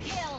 Kill.